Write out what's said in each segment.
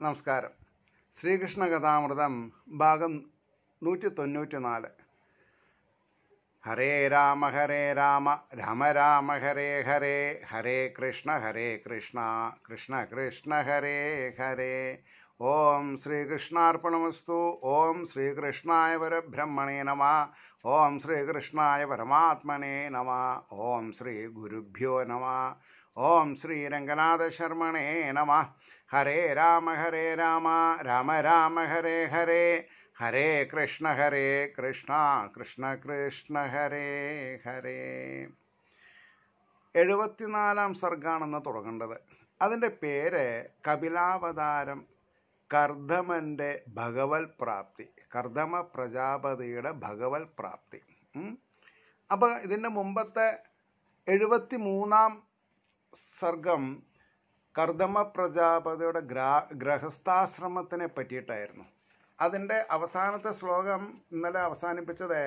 നമസ്കാരം. ശ്രീകൃഷ്ണ കഥാമൃതം ഭാഗം നൂറ്റി തൊണ്ണൂറ്റി നാല് ഹരേ രാമ ഹരേ രാമ രാമ രാമ ഹരേ ഹരേ ഹരേ കൃഷ്ണ ഹരേ കൃഷ്ണ കൃഷ്ണ കൃഷ്ണ ഹരേ ഹരേ. ഓം ശ്രീകൃഷ്ണാർപ്പണമസ്തു ഓം ശ്രീകൃഷ്ണായ പരബ്രഹ്മണേ നമ ഓം ശ്രീകൃഷ്ണായ പരമാത്മനേ നമ ഓം ശ്രീ ഗുരുഭ്യോ നമ ഓം ശ്രീ രംഗനാഥ ശർമ്മണേ നമ ഹരേ രാമ ഹരേ രാമ രാമ രാമ ഹരേ ഹരേ ഹരേ കൃഷ്ണ ഹരേ കൃഷ്ണ കൃഷ്ണ കൃഷ്ണ ഹരേ ഹരേ. എഴുപത്തിനാലാം സർഗാണെന്ന് തുടങ്ങേണ്ടത്. അതിന്റെ പേര് കപിലാവതാരം കർദമന്റെ ഭഗവത് പ്രാപ്തി കർദമ പ്രജാപതിയുടെ ഭഗവത് പ്രാപ്തി. അപ്പോൾ ഇതിന്റെ മുമ്പത്തെ എഴുപത്തി മൂന്നാം സർഗം കർദമ പ്രജാപതിയുടെ ഗ്രാ ഗ്രഹസ്ഥാശ്രമത്തിനെ പറ്റിയിട്ടായിരുന്നു. അതിന്റെ അവസാനത്തെ ശ്ലോകം ഇന്നലെ അവസാനിപ്പിച്ചത്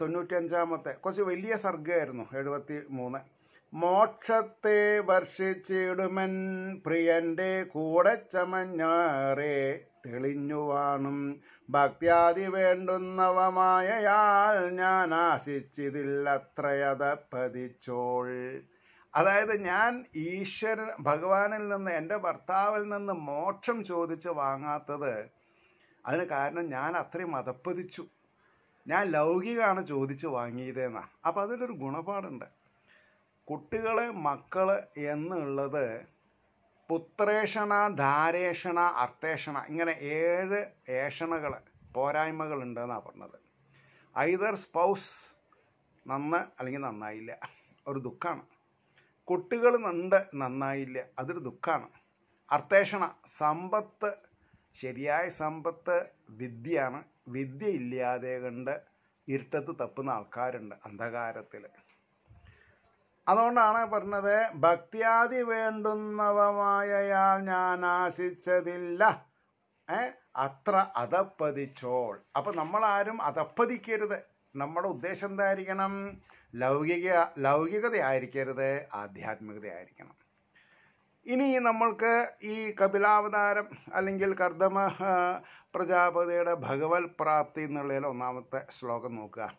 തൊണ്ണൂറ്റിയഞ്ചാമത്തെ കുറച്ച് വലിയ സർഗമായിരുന്നു എഴുപത്തി മൂന്ന് മോക്ഷത്തെ വർഷിച്ചിടുമൻ പ്രിയന്റെ കൂടെ ചമഞ്ഞാറേ തെളിഞ്ഞുവാണും ഭക്ത്യാദി വേണ്ടുന്നവമായയാൽ ഞാൻ ആശിച്ചിതില്ലത്രയത പതിച്ചോൾ. അതായത് ഞാൻ ഈശ്വരൻ ഭഗവാനിൽ നിന്ന് എന്റെ ഭർത്താവിൽ നിന്ന് മോക്ഷം ചോദിച്ച് വാങ്ങാത്തത് അതിന് കാരണം ഞാൻ അത്രയും മതപ്പതിച്ചു. ഞാൻ ലൗകികമാണ് ചോദിച്ച് വാങ്ങിയതെന്നാ. അപ്പം അതിലൊരു ഗുണപാടുണ്ട്. കുട്ടികൾ മക്കൾ എന്നുള്ളത് പുത്രേഷണ ധാരേഷണ അർത്ഥേഷണ ഇങ്ങനെ ഏഴ് ഏഷണകൾ പോരായ്മകളുണ്ടെന്നാണ് പറഞ്ഞത്. ഐദർ സ്പൗസ് നന്ന് അല്ലെങ്കിൽ നന്നായില്ല. ഒരു ദുഃഖമാണ് കുട്ടികൾ നണ്ട് നന്നായില്ല. അതൊരു ദുഃഖമാണ് അർത്ഥേഷണ സമ്പത്ത് ശരിയായ സമ്പത്ത് വിദ്യയാണ്. വിദ്യ ഇല്ലാതെ കണ്ട് ഇരുട്ടത്ത് തപ്പുന്ന ആൾക്കാരുണ്ട് അന്ധകാരത്തിൽ. അതുകൊണ്ടാണ് പറഞ്ഞത് ഭക്തിയാദി വേണ്ടുന്നവമായയാൽ ഞാൻ ആശിച്ചതില്ല. ഏ? അത്ര അതപ്പതിച്ചോൾ അപ്പം നമ്മളാരും അതപ്പതിക്കരുത് നമ്മുടെ ഉദ്ദേശം എന്തായിരിക്കണം? ലൗകിക ലൗകികതയായിരിക്കരുത് ആധ്യാത്മികതയായിരിക്കണം. ഇനി നമ്മൾക്ക് ഈ കപിലാവതാരം അല്ലെങ്കിൽ കർദമ പ്രജാപതിയുടെ ഭഗവത് പ്രാപ്തി എന്നുള്ളതിൽ ഒന്നാമത്തെ ശ്ലോകം നോക്കുക.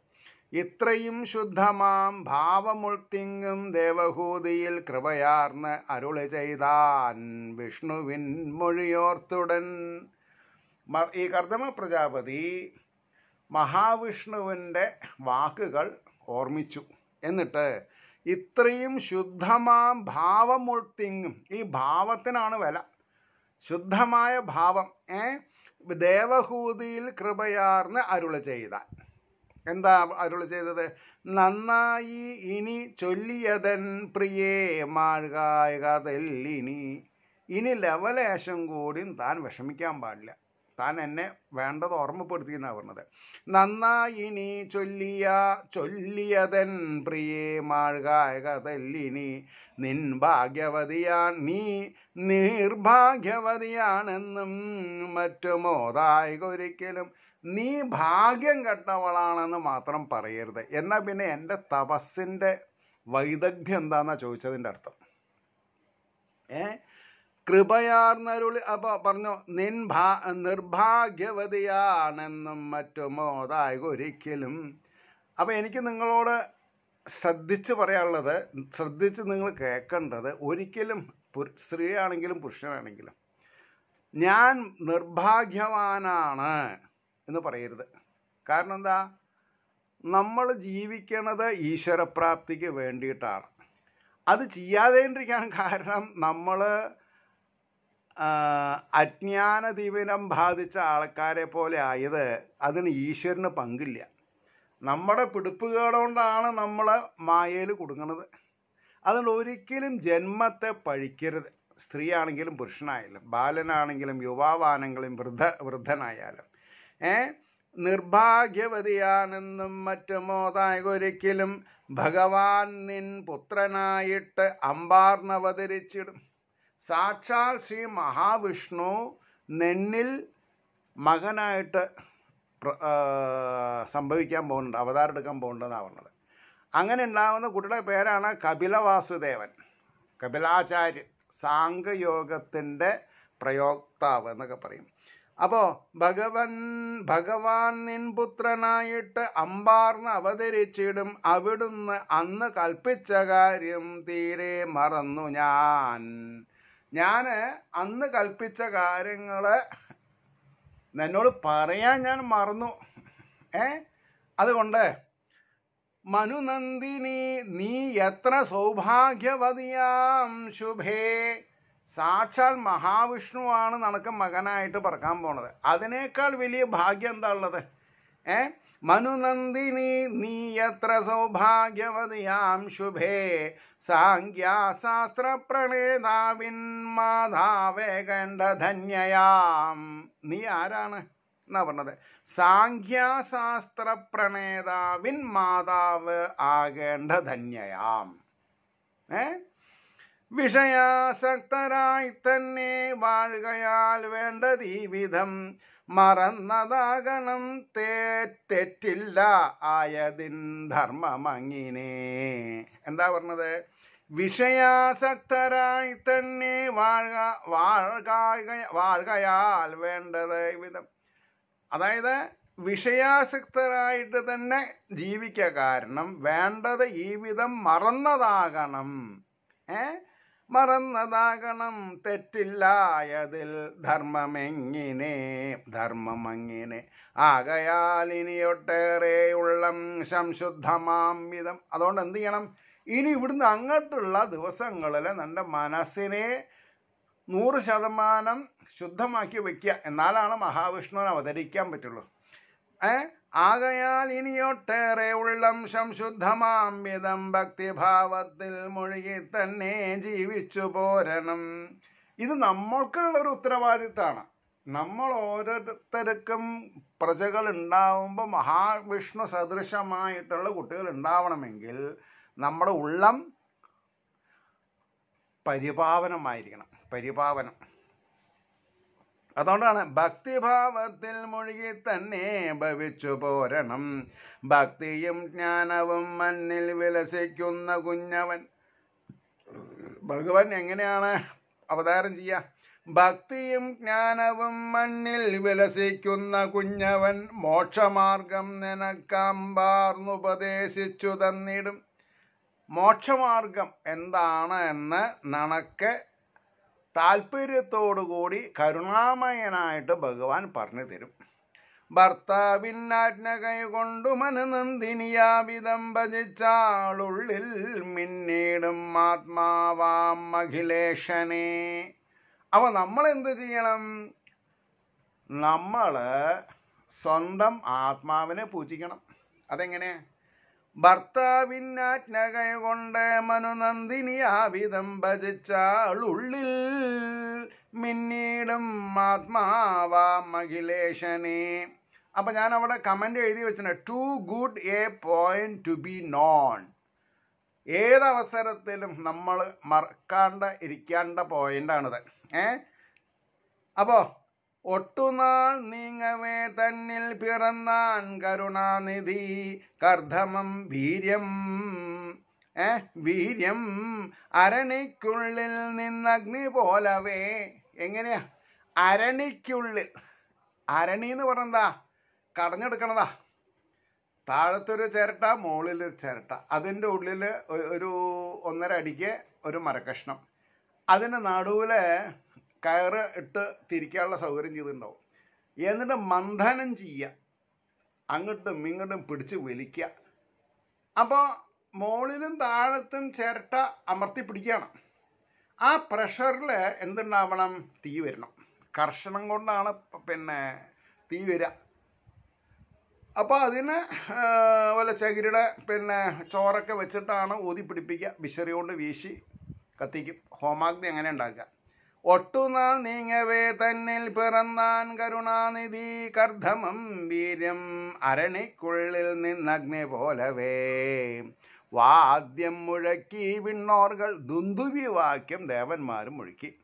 ഇത്രയും ശുദ്ധമാം ഭാവമുൾത്തിങ്ങും ദേവഹൂതിയിൽ കൃപയാർന്ന് അരുളി ചെയ്താൻ വിഷ്ണുവിൻ മൊഴിയോർത്തുടൻ. ഈ കർദമ പ്രജാപതി മഹാവിഷ്ണുവിന്റെ വാക്കുകൾ ഓർമ്മിച്ചു. എന്നിട്ട് ഇത്രയും ശുദ്ധമാം ഭാവമുൾത്തിങ്ങും ഈ ഭാവത്തിനാണ് വില. ശുദ്ധമായ ഭാവം ഏ? ദേവഹൂതിയിൽ കൃപയാർന്ന് അരുൾ ചെയ്ത എന്താ അരുൾ ചെയ്തത്? നന്നായി ഇനി ചൊല്ലിയതൻ പ്രിയേ മാഴ്കായകതല്ലിനി. ഇനി ലവലേശം കൂടി താൻ വിഷമിക്കാൻ പാടില്ല. താൻ എന്നെ വേണ്ടത് ഓർമ്മപ്പെടുത്തി എന്നാ പറഞ്ഞത്. നന്നായി നീ ചൊല്ലിയ ചൊല്ലിയതൻ പ്രിയേ മാഴ്കായകതല്ലിനി നിൻ ഭാഗ്യവതിയാൻ നീ നിർഭാഗ്യവതിയാണെന്നും മറ്റുമോതായികൊരിക്കലും നീ ഭാഗ്യം കെട്ടവളാണെന്ന് മാത്രം പറയരുത്. എന്നാൽ പിന്നെ എന്റെ തപസ്സിന്റെ വൈദഗ്ധ്യം എന്താണെന്നാണ് ചോദിച്ചതിന്റെ അർത്ഥം? ഏ? കൃപയാർന്നരുളി അപ്പോൾ പറഞ്ഞു നിൻ ഭാ നിർഭാഗ്യവതിയാണെന്നും മറ്റുമോതായി ഒരിക്കലും. അപ്പോൾ എനിക്ക് നിങ്ങളോട് ശ്രദ്ധിച്ച് പറയാനുള്ളത് ശ്രദ്ധിച്ച് നിങ്ങൾ കേൾക്കേണ്ടത് ഒരിക്കലും സ്ത്രീയാണെങ്കിലും പുരുഷനാണെങ്കിലും ഞാൻ നിർഭാഗ്യവാനാണ് എന്ന് പറയരുത്. കാരണം എന്താ? നമ്മൾ ജീവിക്കണത് ഈശ്വരപ്രാപ്തിക്ക് വേണ്ടിയിട്ടാണ്. അത് ചെയ്യാതെ കാരണം നമ്മൾ അജ്ഞാന ദിവിനം ബാധിച്ച ആൾക്കാരെ പോലെ ആയത് അതിന് ഈശ്വരന് പങ്കില്ല. നമ്മുടെ പിടിപ്പുകേടുകൊണ്ടാണ് നമ്മൾ മായയിൽ കുടുങ്ങണത്. അതുകൊണ്ട് ഒരിക്കലും ജന്മത്തെ പഴിക്കരുത്. സ്ത്രീയാണെങ്കിലും പുരുഷനായാലും ബാലനാണെങ്കിലും യുവാവാണെങ്കിലും വൃദ്ധ വൃദ്ധനായാലും. ഏ? നിർഭാഗ്യവതിയാണെന്നും ഒരിക്കലും ഭഗവാൻ നിൻ പുത്രനായിട്ട് അമ്പാർന്നവതരിച്ചിടും. സാക്ഷാൽ ശ്രീ മഹാവിഷ്ണു നെണ്ണിൽ മകനായിട്ട് സംഭവിക്കാൻ പോകുന്നുണ്ട് അവതാരം എടുക്കാൻ പോകുന്നുണ്ടെന്നാണ് പറഞ്ഞത്. അങ്ങനെ ഉണ്ടാകുന്ന കുട്ടിയുടെ പേരാണ് കപില വാസുദേവൻ കപിലാചാര്യൻ സാംഗയോഗത്തിന്റെ പ്രയോക്താവ് എന്നൊക്കെ പറയും. അപ്പോൾ ഭഗവൻ ഭഗവാൻ നിൻപുത്രനായിട്ട് അമ്പാർന്ന് അവതരിച്ചിടും അവിടുന്ന് അന്ന് കൽപ്പിച്ച കാര്യം തീരെ മറന്നു ഞാൻ. ഞാൻ അന്ന് കൽപ്പിച്ച കാര്യങ്ങൾ എന്നോട് പറയാൻ ഞാൻ മറന്നു. ഏ? അതുകൊണ്ട് മനുനന്ദിനി നീ എത്ര സൗഭാഗ്യവതിയാം ശുഭേ. സാക്ഷാൽ മഹാവിഷ്ണുവാണ് നിനക്ക് മകനായിട്ട് പറക്കാൻ പോണത്. അതിനേക്കാൾ വലിയ ഭാഗ്യം എന്താ ഉള്ളത്? ഏ? മനുനന്ദിനി നീ എത്ര സൗഭാഗ്യവതിയാം ശുഭേ. സാങ്ക്യാശാസ്ത്ര പ്രണേതാവിൻ മാതാവേ കണ്ട ധന്യയാം. നീ ആരാണ് എന്നാ പറഞ്ഞത്? സാഖ്യാശാസ്ത്ര പ്രണേതാവിൻ മാതാവ് ആകേണ്ട ധന്യയാം. ഏ? വിഷയാസക്തരായി തന്നെ വാഴുകയാൽ വേണ്ടത് മറന്നതാകണം തേ തെറ്റില്ല ആയതിൻ ധർമ്മമങ്ങിനെ. എന്താ പറഞ്ഞത്? വിഷയാസക്തരായി തന്നെ വാഴ വാഴുക വാഴുകയാൽ വേണ്ടത് വിധം. അതായത് വിഷയാസക്തരായിട്ട് തന്നെ ജീവിക്കുക കാരണം വേണ്ടത് ഈ വിധം മറന്നതാകണം. ഏ? മറന്നതാകണം തെറ്റില്ലായതിൽ ധർമ്മമെങ്ങിനെ ധർമ്മമങ്ങിനെ. ആകയാൽ ഇനിയൊട്ടേറെ ഉള്ളം സംശുദ്ധമാം വിധം അതുകൊണ്ട് എന്ത് ചെയ്യണം? ഇനി ഇവിടുന്ന് അങ്ങോട്ടുള്ള ദിവസങ്ങളിൽ നമ്മുടെ മനസ്സിനെ നൂറ് ശതമാനം ശുദ്ധമാക്കി വെക്കുക എന്നാലാണ് മഹാവിഷ്ണുവിന് അവതരിക്കാൻ പറ്റുള്ളൂ. ആകയാൽ ഇനിയൊട്ടേറെ ഉള്ളം സംശുദ്ധമാംവിധം ഭക്തിഭാവത്തിൽ മുഴുകി തന്നെ ജീവിച്ചു പോരണം. ഇത് നമ്മൾക്കുള്ള ഒരു ഉത്തരവാദിത്തമാണ് നമ്മൾ ഓരോരുത്തർക്കും പ്രജകൾ ഉണ്ടാവുമ്പോൾ മഹാവിഷ്ണു സദൃശമായിട്ടുള്ള കുട്ടികൾ ഉണ്ടാവണമെങ്കിൽ നമ്മുടെ ഉള്ളം പരിപാവനമായിരിക്കണം. പരിപാവനം. അതുകൊണ്ടാണ് ഭക്തിഭാവത്തിൽ മുഴുകി തന്നെ ഭവിച്ചു പോരണം. ഭക്തിയും ജ്ഞാനവും മണ്ണിൽ വിലസിക്കുന്ന കുഞ്ഞവൻ. ഭഗവാൻ എങ്ങനെയാണ് അവതാരം ചെയ്യുക? ഭക്തിയും ജ്ഞാനവും മണ്ണിൽ വിലസിക്കുന്ന കുഞ്ഞവൻ മോക്ഷമാർഗം നിനക്കാമ്പാർന്നുപദേശിച്ചു തന്നിടും. മോക്ഷമാർഗം എന്താണ് എന്ന് നണക്ക് താല്പര്യത്തോടുകൂടി കരുണാമയനായിട്ട് ഭഗവാൻ പറഞ്ഞു തരും. ഭർത്താവിനാജ്ഞ കൈകൊണ്ടു മനനന്ദിനിയാവിധം ഭജിച്ചാളുള്ളിൽ മിന്നീടും ആത്മാവാം അഖിലേഷനെ അവ നമ്മൾ എന്ത് ചെയ്യണം? നമ്മൾ സ്വന്തം ആത്മാവിനെ പൂജിക്കണം. അതെങ്ങനെ ഭർത്താവിനാജ്ഞകയ കൊണ്ട് മനുനന്ദിനിയാവിധം ഭജിച്ചാളുള്ളിൽ മിന്നീടും ആത്മാവാ മഹിലേശനെ അപ്പം ഞാൻ അവിടെ കമന്റ് എഴുതി വെച്ചിട്ടുണ്ട്. Too good a point to be known ഏതവസരത്തിലും നമ്മൾ മറക്കാണ്ട ഇരിക്കേണ്ട പോയിന്റാണിത് ഏ? അപ്പോൾ ഒട്ടുനാൾ നീങ്ങവേ തന്നിൽ പിറന്നാൻ കരുണാനിധി കർദ്ധമം വീര്യം ഏ വീര്യം അരണിക്കുള്ളിൽ നിന്നഗ്നി പോലവേ. എങ്ങനെയാ? അരണിക്കുള്ളിൽ. അരണി എന്ന് പറഞ്ഞെന്താ? കടഞ്ഞെടുക്കണതാ. താഴത്തൊരു ചിരട്ട മുകളിലൊരു ചിരട്ട. അതിന്റെ ഉള്ളിൽ ഒരു ഒന്നര അടിക്ക് ഒരു മരക്കഷ്ണം. അതിന് നടുവിൽ കയറ് ഇട്ട് തിരിക്കാനുള്ള സൗകര്യം ചെയ്തിട്ടുണ്ടാവും. എന്നിട്ട് മന്ധനം ചെയ്യുക. അങ്ങോട്ടും ഇങ്ങോട്ടും പിടിച്ച് വലിക്കുക. അപ്പോൾ മുകളിലും താഴത്തും ചിരട്ട അമർത്തി പിടിക്കണം ആ പ്രഷറിൽ എന്തുണ്ടാവണം? തീ വരണം. കർഷണം കൊണ്ടാണ് പിന്നെ തീ വരിക. അപ്പോൾ അതിന് വല്ല ചകിരിയുടെ പിന്നെ ചോറൊക്കെ വെച്ചിട്ടാണ് ഊതി പിടിപ്പിക്കുക. വിശറി കൊണ്ട് വീശി കത്തിക്കും. ഹോമാഗ്നി അങ്ങനെ ഉണ്ടാക്കുക. ഒട്ടുനാൾ നീങ്ങവേ തന്നിൽ പിറന്നാൻ കരുണാനിധി കർദ്ധമം വീര്യം അരണിക്കുള്ളിൽ നിന്നഗ്നി പോലവേ. വാദ്യം മുഴക്കി വിണ്ണോർകൾ ദുന്ദുവി വാക്യം ദേവന്മാരും മുഴുക്കി.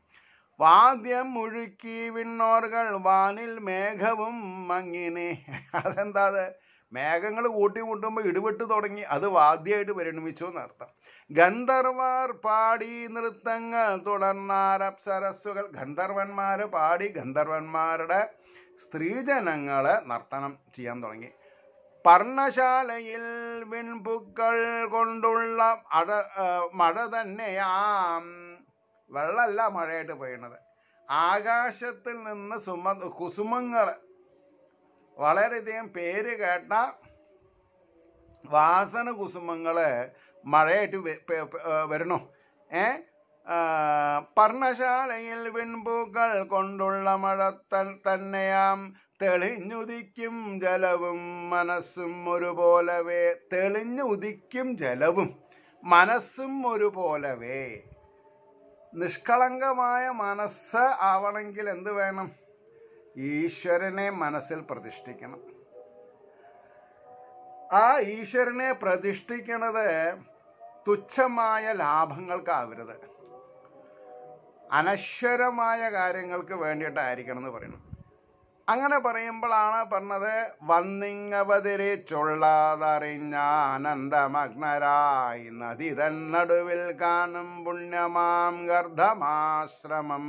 വാദ്യം മുഴുക്കി വിണ്ണോർകൾ വാനിൽ മേഘവും മങ്ങിനെ. അതെന്താ അത്? മേഘങ്ങൾ കൂട്ടിമുട്ടുമ്പോൾ ഇടിവെട്ട് തുടങ്ങി. അത് വാദ്യമായിട്ട് പരിണമിച്ചു എന്നർത്ഥം. ഗന്ധർവാർ പാടി നൃത്തങ്ങൾ തുടർന്നാൽ അപ്സരസ്സുകൾ. ഗന്ധർവന്മാർ പാടി ഗന്ധർവന്മാരുടെ സ്ത്രീജനങ്ങൾ നർത്തനം ചെയ്യാൻ തുടങ്ങി. പർണശാലയിൽ വിൺപുക്കൾ കൊണ്ടുള്ള അട മഴ തന്നെയാം വെള്ളമല്ല മഴയായിട്ട് പെയ്യണത്. ആകാശത്തിൽ നിന്ന് സുമ കുസുമങ്ങൾ വളരെയധികം പേര് കേട്ട വാസന കുസുമങ്ങൾ മഴയായിട്ട് വരണോ? ഏ, പർണശാലയിൽ വിൺപൂക്കൾ കൊണ്ടുള്ള മഴ തന്നെയാം. തെളിഞ്ഞുദിക്കും ജലവും മനസ്സും ഒരുപോലവേ. തെളിഞ്ഞുദിക്കും ജലവും മനസ്സും ഒരുപോലവേ. നിഷ്കളങ്കമായ മനസ്സ് ആവണമെങ്കിൽ എന്ത് വേണം? ഈശ്വരനെ മനസ്സിൽ പ്രതിഷ്ഠിക്കണം. ആ ഈശ്വരനെ പ്രതിഷ്ഠിക്കണത് തുച്ഛമായ ലാഭങ്ങൾക്കാവരുത്. അനശ്വരമായ കാര്യങ്ങൾക്ക് വേണ്ടിയിട്ടായിരിക്കണം എന്ന് പറയുന്നു. അങ്ങനെ പറയുമ്പോഴാണ് പറഞ്ഞത് വന്നിങ്ങവതിരിച്ചുള്ളതറിഞ്ഞ ആനന്ദമഗ്നരായി നദി തന്നടുവിൽ കാണും പുണ്യമാം ഗർദ്ധമാശ്രമം.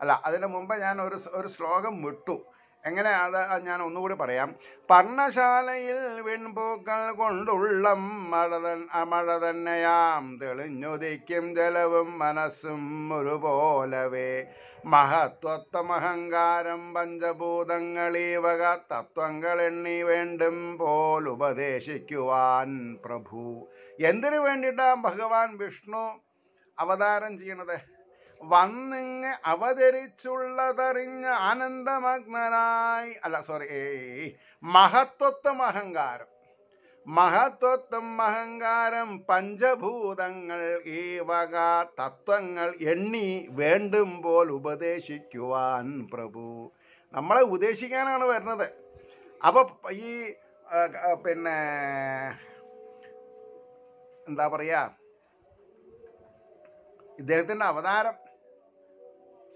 അല്ല അതിനു മുമ്പ് ഞാൻ ഒരു ഒരു ശ്ലോകം വിട്ടു. എങ്ങനെ അത് ഞാൻ ഒന്നുകൂടി പറയാം. പർണശാലയിൽ വെൺപൂക്കൾ കൊണ്ടുള്ള മഴ തൻ- ആ മഴ തന്നെയാം തെളിഞ്ഞുദിക്കും ജലവും മനസ്സും ഒരുപോലവേ. മഹത്വത്വമഹങ്കാരം പഞ്ചഭൂതങ്ങളീ വക തത്വങ്ങൾ എണ്ണി വേണ്ടും പോൽ ഉപദേശിക്കുവാൻ പ്രഭു. എന്തിനു വേണ്ടിയിട്ടാണ് ഭഗവാൻ വിഷ്ണു അവതാരം ചെയ്യണത്? വന്നിങ് അവതരിച്ചുള്ളതറിഞ്ഞ് ആനന്ദമഗ്നനായി. അല്ല സോറി ഏയ് മഹത്വത്വം അഹങ്കാരം. മഹത്വത്വം അഹങ്കാരം പഞ്ചഭൂതങ്ങൾ ഈ വക തത്വങ്ങൾ എണ്ണി വേണ്ടും പോൽ ഉപദേശിക്കുവാൻ പ്രഭു. നമ്മളെ ഉപദേശിക്കാനാണ് വരുന്നത്. അപ്പോൾ ഈ പിന്നെ എന്താ പറയുക ഇദ്ദേഹത്തിന്റെ അവതാരം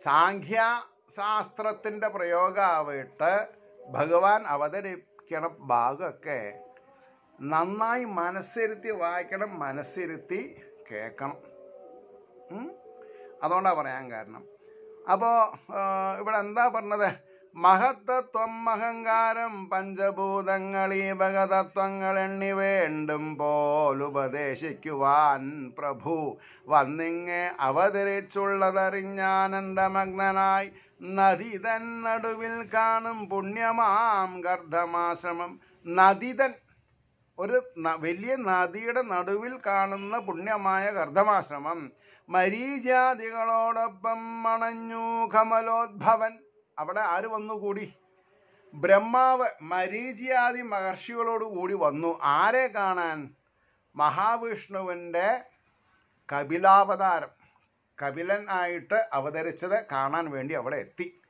സാഖ്യ ശാസ്ത്രത്തിന്റെ പ്രയോഗമായിട്ട് ഭഗവാൻ അവതരിക്കണ ഭാഗമൊക്കെ നന്നായി മനസ്സിരുത്തി വായിക്കണം മനസ്സിരുത്തി കേൾക്കണം? അതുകൊണ്ടാണ് പറയാൻ കാരണം. അപ്പോൾ ഇവിടെ എന്താ പറഞ്ഞത്? മഹത്തത്വം അഹങ്കാരം പഞ്ചഭൂതങ്ങൾ ഈ ഭഗതത്വങ്ങൾ എണ്ണി വേണ്ടും പോലുപദേശിക്കുവാൻ പ്രഭു വന്നിങ്ങെ അവതരിച്ചുള്ളതറിഞ്ഞാനന്ദമഗ്നനായി നദി തൻ നടുവിൽ കാണും പുണ്യമാം ഗർദ്ധമാശ്രമം. നദിതൻ ഒരു വലിയ നദിയുടെ നടുവിൽ കാണുന്ന പുണ്യമായ ഗർദ്ധമാശ്രമം. മരീജാതികളോടൊപ്പം മണഞ്ഞു കമലോദ്ഭവൻ. അവിടെ ആര് വന്നുകൂടി ബ്രഹ്മാവ് മരീചിയാദി മഹർഷികളോട് കൂടി വന്നു. ആരെ കാണാൻ? മഹാവിഷ്ണുവിന്റെ കപിലാവതാരം. കപിലൻ ആയിട്ട് അവതരിച്ചത് കാണാൻ വേണ്ടി അവിടെ എത്തി.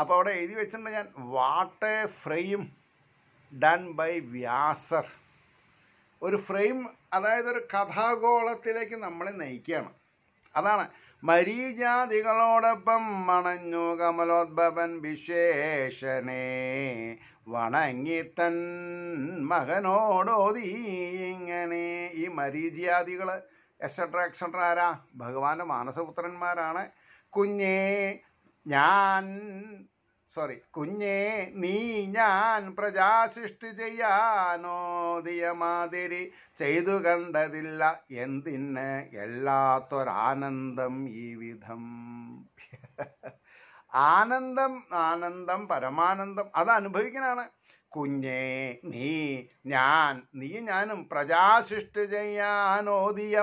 അപ്പോൾ അവിടെ എഴുതി വെച്ചിട്ടുണ്ട് ഞാൻ what a frame done by Vyasar ഒരു ഫ്രെയിം അതായത് ഒരു കഥാഗോളത്തിലേക്ക് നമ്മളെ നയിക്കുകയാണ്. അതാണ്. മരീജാതികളോടൊപ്പം മണഞ്ഞു കമലോദ്ഭവൻ വിശേഷനെ തൻ മകനോടോതി ഇങ്ങനെ. ഈ മരീചിയാദികൾ എക്സെട്ര എക്സെട്ര ആരാ? ഭഗവാന്റെ മാനസപുത്രന്മാരാണ്. കുഞ്ഞേ ഞാൻ സോറി കുഞ്ഞേ നീ ഞാൻ പ്രജാസൃഷ്ടി ചെയ്യാനോദിയമാതിരി ചെയ്തു കണ്ടതില്ല. എന്തിന്? എല്ലാത്തൊരാനന്ദം ഈ വിധം. ആനന്ദം ആനന്ദം പരമാനന്ദം. അത് അനുഭവിക്കാനാണ്. കുഞ്ഞേ നീ ഞാൻ നീ ഞാനും പ്രജാസൃഷ്ടി ചെയ്യാനോദിയ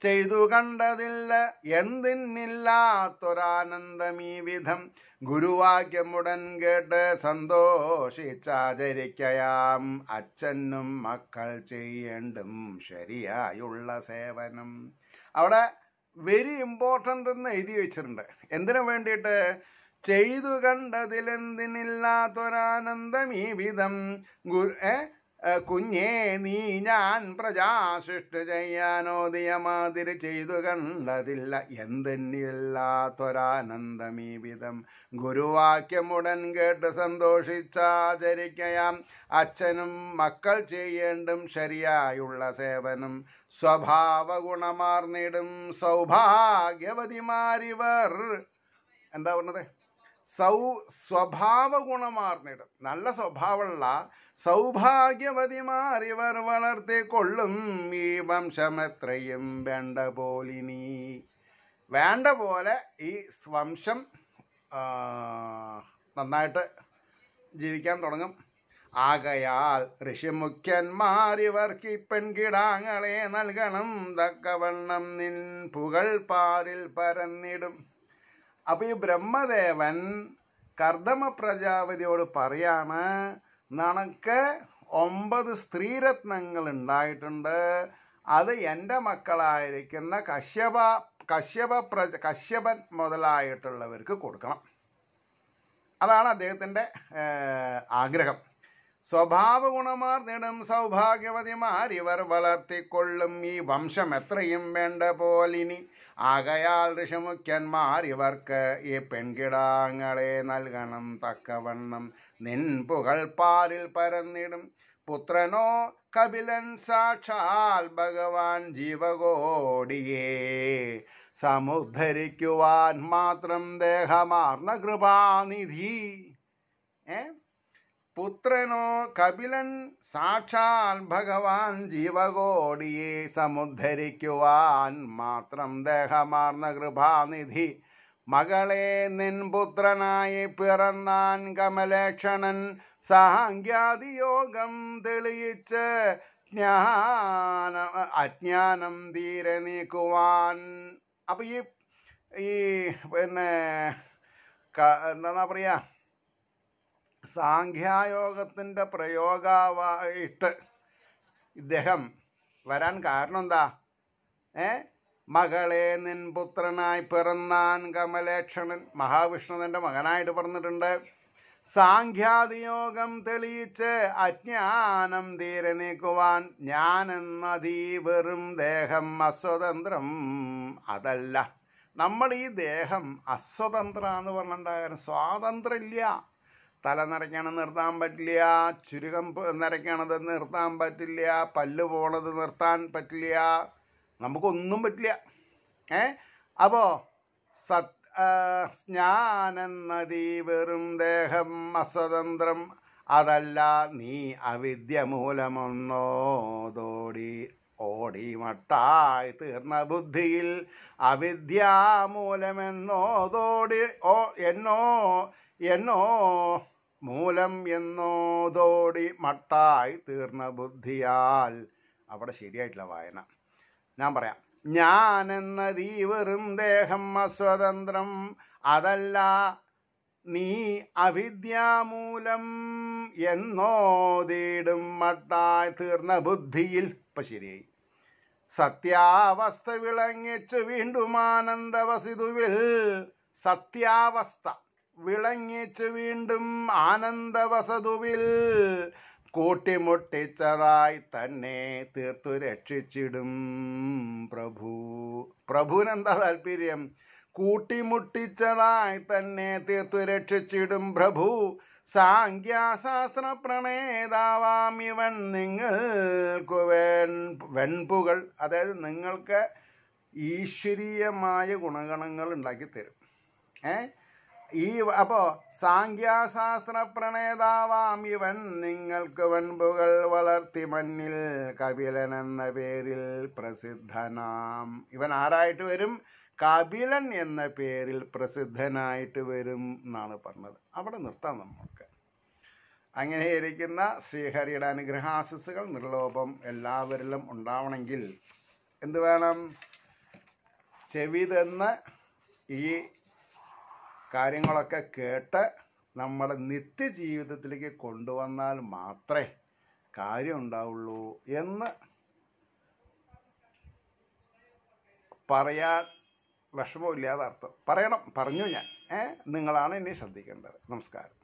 ചെയ്തു കണ്ടതില്ല. എന്തിന്നില്ലാത്തൊരാനന്ദം ഈ വിധം ഗുരുവാക്യമുടൻ കേട്ട് സന്തോഷിച്ചാചരിക്കയാം. അച്ഛനും മക്കൾ ചെയ്യേണ്ടും ശരിയായുള്ള സേവനം. അവിടെ വെരി ഇമ്പോർട്ടന്റ് എന്ന് എഴുതി വെച്ചിട്ടുണ്ട്. എന്തിനു വേണ്ടിയിട്ട്? ചെയ്തു കണ്ടതിലെന്തിനില്ലാത്തൊരാനന്ദം ഈ വിധം ഗുരു കുഞ്ഞേ നീ ഞാൻ പ്രജാസൃഷ്ടി ചെയ്യാനോദിയമാതിരി ചെയ്തു കണ്ടതില്ല. എന്തെന്നില്ലാത്തൊരാനന്ദമീ വിധം ഗുരുവാക്യമുടൻ കേട്ട് സന്തോഷിച്ചാചരിക്കയാം. അച്ഛനും മക്കൾ ചെയ്യേണ്ടും ശരിയായുള്ള സേവനം സ്വഭാവ ഗുണമാർന്നിടും സൗഭാഗ്യവതിമാരിവർ. എന്താ പറഞ്ഞത്? സൗ സ്വഭാവ ഗുണമാർന്നിടും നല്ല സ്വഭാവമുള്ള സൗഭാഗ്യവതിമാരിവർ വളർത്തിക്കൊള്ളും ഈ വംശമെത്രയും വേണ്ട പോലിനി വേണ്ട പോലെ ഈ വംശം നന്നായിട്ട് ജീവിക്കാൻ തുടങ്ങും. ആകയാൽ ഋഷിമുഖ്യന്മാരിവർക്ക് ഈ പെൺകിടാങ്ങളെ നൽകണം. തക്കവണ്ണം നിൻ പുകൾ പാറിൽ പരന്നിടും. അപ്പൊ ഈ ബ്രഹ്മദേവൻ കർദമ പ്രജാപതിയോട് പറയാണ് നനക്ക് ഒമ്പത് സ്ത്രീരത്നങ്ങൾ ഉണ്ടായിട്ടുണ്ട് അത് എന്റെ മക്കളായിരിക്കുന്ന കശ്യപ കശ്യപ പ്രജ കശ്യപൻ മുതലായിട്ടുള്ളവർക്ക് കൊടുക്കണം. അതാണ് അദ്ദേഹത്തിന്റെ ആഗ്രഹം. സ്വഭാവ ഗുണമാർ നെടും സൗഭാഗ്യവതിമാർ ഇവർ വളർത്തിക്കൊള്ളും. ഈ വംശം എത്രയും വേണ്ട പോലിനി. ആകയാൽ ഋഷിമുഖ്യന്മാർ ഇവർക്ക് ഈ പെൺകിടാങ്ങളെ നൽകണം തക്കവണ്ണം. നിൻ പുകൾ പാലിൽ പരന്നിടും. പുത്രനോ കപിലൻ സാക്ഷാൽ ഭഗവാൻ ജീവകോടിയെ. സമുദ്ധരിക്കുവാൻ മാത്രം ദേഹമാർന്ന കൃപാനിധി. ഏ? പുത്രനോ കപിലൻ സാക്ഷാൽ ഭഗവാൻ ജീവകോടിയെ. സമുദ്ധരിക്കുവാൻ മാത്രം ദേഹമാർന്ന കൃപാനിധി. മകളെ നിൻ പുത്രനായി പിറന്നാൻ കമലേക്ഷണൻ സാങ്ക്യാദിയോഗം തെളിയിച്ച് ജ്ഞാന അജ്ഞാനം തീരെ നീക്കുവാൻ. അപ്പൊ ഈ ഈ പിന്നെ എന്താ പറയാ സാഖ്യായോഗത്തിന്റെ പ്രയോഗമായിട്ട് ഇദ്ദേഹം വരാൻ കാരണം എന്താ? ഏ? മകളെ നിൻ പുത്രനായി പിറന്നാൻ കമലേക്ഷണൻ മഹാവിഷ്ണു തന്റെ മകനായിട്ട് പറഞ്ഞിട്ടുണ്ട്. സാഖ്യാതിയോഗം തെളിയിച്ച് അജ്ഞാനം തീരെ നീക്കുവാൻ ഞാൻ എന്നതീ വെറും ദേഹം അസ്വതന്ത്രം അതല്ല. നമ്മൾ ഈ ദേഹം അസ്വതന്ത്ര എന്ന് പറഞ്ഞിട്ടുണ്ടാകാൻ സ്വാതന്ത്ര്യമില്ല. തല നിറയ്ക്കണത് നിർത്താൻ പറ്റില്ല ചുരുക്കം നിറയ്ക്കണത് നിർത്താൻ പറ്റില്ല പല്ല് പോണത് നിർത്താൻ പറ്റില്ല നമുക്കൊന്നും പറ്റില്ല. ഏ? അപ്പോൾ സത് ഞാനെന്നതീ വെറും ദേഹം അസ്വതന്ത്രം. അതല്ല നീ അവിദ്യ മൂലമൊന്നോതോടി ഓടി മട്ടായി തീർന്ന ബുദ്ധിയിൽ അവിദ്യാമൂലമെന്നോതോടി ഓ എന്നോ എന്നോ മൂലം എന്നോതോടി മട്ടായി തീർന്ന ബുദ്ധിയാൽ. അവിടെ ശരിയായിട്ടുള്ള വായന. ഞാൻ പറയാം. ഞാൻ എന്നതീ വെറും ദേഹം അസ്വതന്ത്രം അതല്ല നീ അവിദ്യാമൂലം എന്നോതിടും മട്ടായി തീർന്ന ബുദ്ധിയിൽ. ഇപ്പൊ ശരിയായി. സത്യാവസ്ഥ വിളങ്ങിച്ച് വീണ്ടും ആനന്ദവസിതുവിൽ സത്യാവസ്ഥ വിളങ്ങിച്ച് വീണ്ടും ആനന്ദവസതുവിൽ കൂട്ടിമുട്ടിച്ചതായി തന്നെ തീർത്തു രക്ഷിച്ചിടും പ്രഭു. പ്രഭുവിനെന്താ താല്പര്യം? കൂട്ടിമുട്ടിച്ചതായി തന്നെ തീർത്തു രക്ഷിച്ചിടും പ്രഭു. സാഖ്യാശാസ്ത്ര പ്രണേതാവാം ഇവൻ നിങ്ങൾക്ക് വെൺ വെൺപുകൾ അതായത് നിങ്ങൾക്ക് ഈശ്വരീയമായ ഗുണഗണങ്ങൾ ഉണ്ടാക്കി തരും ഏ? ഈ അപ്പോ സാഖ്യാശാസ്ത്ര പ്രണേതാവാം ഇവൻ നിങ്ങൾക്ക് വൻപുകൾ വളർത്തി മണ്ണിൽ കപിലൻ എന്ന പേരിൽ പ്രസിദ്ധനാം. ഇവൻ ആരായിട്ട് വരും? കപിലൻ എന്ന പേരിൽ പ്രസിദ്ധനായിട്ട് വരും എന്നാണ് പറഞ്ഞത്. അവിടെ നിർത്താം നമുക്ക് അങ്ങനെ ഇരിക്കുന്ന ശ്രീഹരിയുടെ അനുഗ്രഹാശിസുകൾ നിർലോഭം എല്ലാവരിലും ഉണ്ടാവണമെങ്കിൽ എന്ത് വേണം? ഈ കാര്യങ്ങളൊക്കെ കേട്ട് നമ്മുടെ നിത്യജീവിതത്തിലേക്ക് കൊണ്ടുവന്നാൽ മാത്രമേ കാര്യം ഉണ്ടാവുള്ളൂ എന്ന് പറയാൻ വിഷമമില്ലാതെ അർത്ഥം. പറയണം. പറഞ്ഞു ഞാൻ. നിങ്ങളാണ് എന്നെ ശ്രദ്ധിക്കേണ്ടത്. നമസ്കാരം.